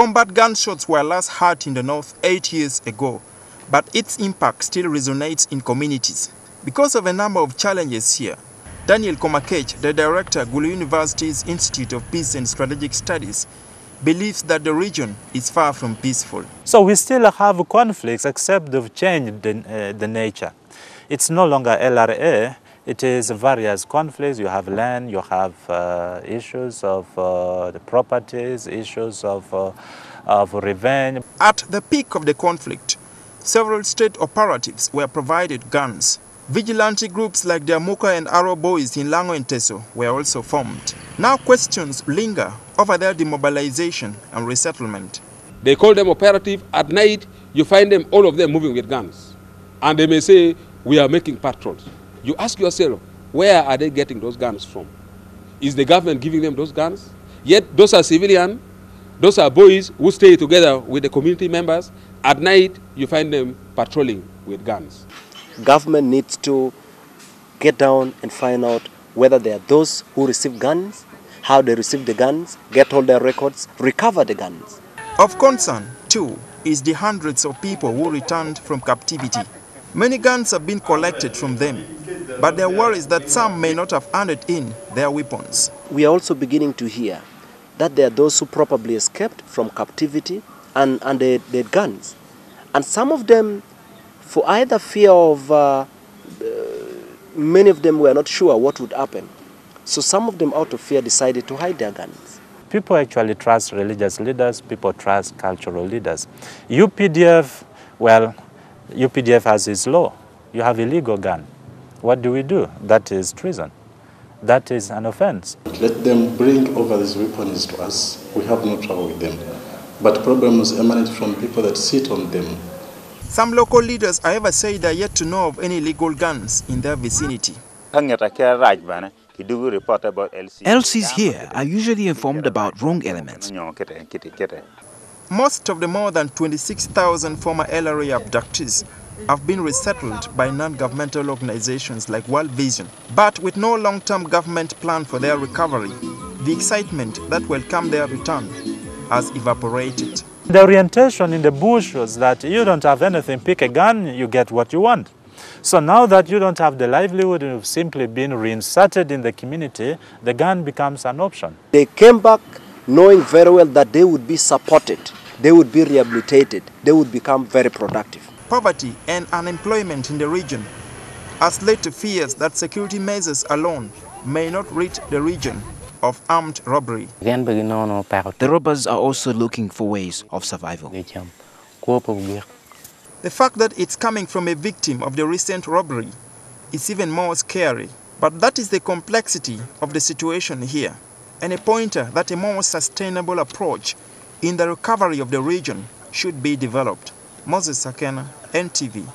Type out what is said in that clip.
Combat gunshots were last heard in the north eight years ago, but its impact still resonates in communities. Because of a number of challenges here, Daniel Komakech, the director of Gulu University's Institute of Peace and Strategic Studies, believes that the region is far from peaceful. So we still have conflicts except they've changed the, uh, the nature. It's no longer LRA, it is various conflicts. You have land, you have uh, issues of uh, the properties, issues of, uh, of revenge. At the peak of the conflict, several state operatives were provided guns. Vigilante groups like the Amuka and Arrow Boys in Lango and Teso were also formed. Now questions linger over their demobilization and resettlement. They call them operative. At night, you find them, all of them moving with guns. And they may say, we are making patrols. You ask yourself, where are they getting those guns from? Is the government giving them those guns? Yet those are civilian, those are boys who stay together with the community members. At night, you find them patrolling with guns. Government needs to get down and find out whether there are those who receive guns, how they receive the guns, get all their records, recover the guns. Of concern, too, is the hundreds of people who returned from captivity. Many guns have been collected from them, but there are worries that some may not have handed in their weapons. We are also beginning to hear that there are those who probably escaped from captivity and, and they, they had guns. And some of them, for either fear of, uh, uh, many of them were not sure what would happen. So some of them, out of fear, decided to hide their guns. People actually trust religious leaders, people trust cultural leaders. UPDF, well, UPDF has its law. You have illegal gun. What do we do? That is treason. That is an offense. Let them bring over these weapons to us. We have no trouble with them. But problems emanate from people that sit on them. Some local leaders, however, say they are yet to know of any illegal guns in their vicinity. LCs here are usually informed about wrong elements. Most of the more than 26,000 former LRA abductees have been resettled by non-governmental organizations like World Vision. But with no long-term government plan for their recovery, the excitement that welcomed their return has evaporated. The orientation in the bush was that you don't have anything, pick a gun, you get what you want. So now that you don't have the livelihood, you've simply been reinserted in the community, the gun becomes an option. They came back knowing very well that they would be supported, they would be rehabilitated, they would become very productive. Poverty and unemployment in the region has led to fears that security measures alone may not rid the region of armed robbery. The robbers are also looking for ways of survival. The fact that it's coming from a victim of the recent robbery is even more scary. But that is the complexity of the situation here, and a pointer that a more sustainable approach in the recovery of the region should be developed. Moses Akena, NTV.